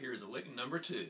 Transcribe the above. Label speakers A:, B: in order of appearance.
A: Here's a lick number two.